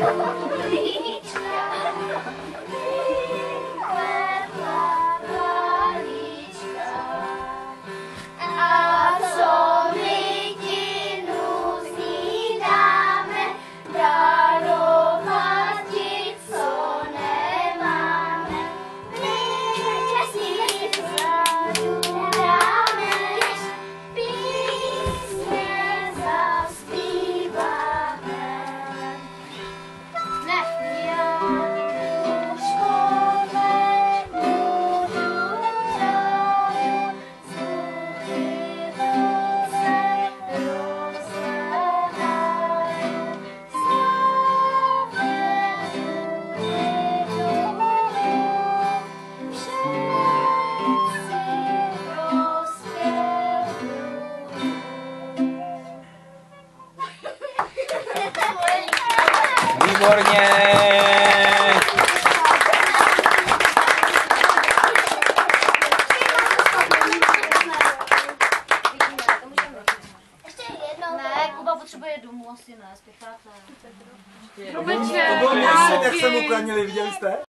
Oh. Výborně! Ne, Kuba potřebuje domů asi ne, spěcháte. To bylo měsíc, jak se mu klanili, viděli jste?